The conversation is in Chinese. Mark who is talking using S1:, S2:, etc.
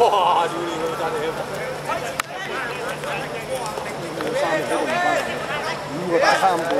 S1: 哇，就是
S2: 在
S3: 这里。你上不去，